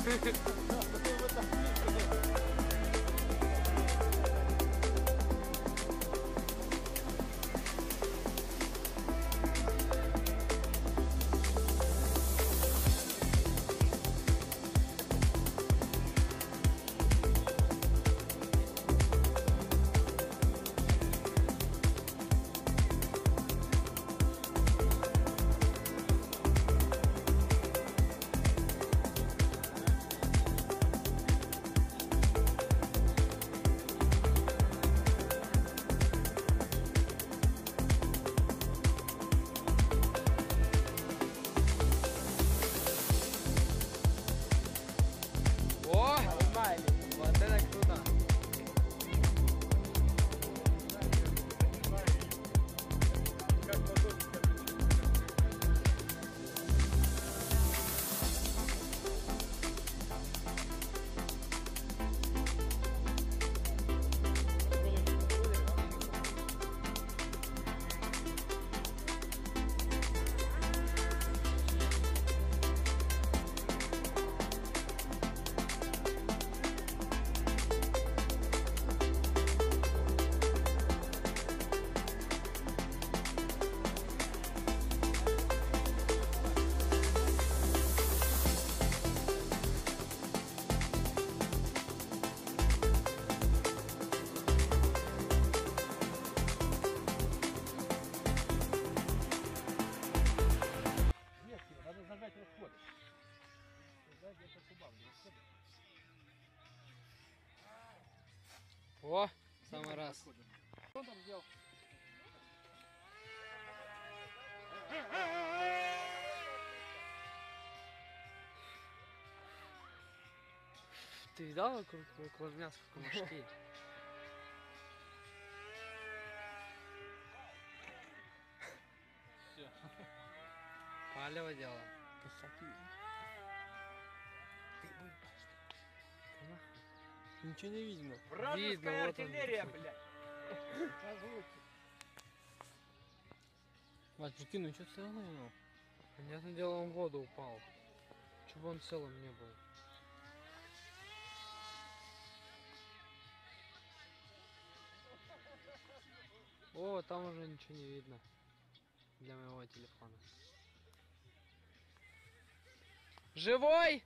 Ha ha ha! Расходы. Зажать где-то туда, в расходы. О! Самый раз. Что он там сделал? Ты видал меня сколько мужики? Все. Палево дело. Ничего не видно. Видно, вот он. блядь. Вась, прикинь, ну что целое, ну? Понятное дело, он в воду упал. Чего он целым не был. О, там уже ничего не видно для моего телефона. Живой?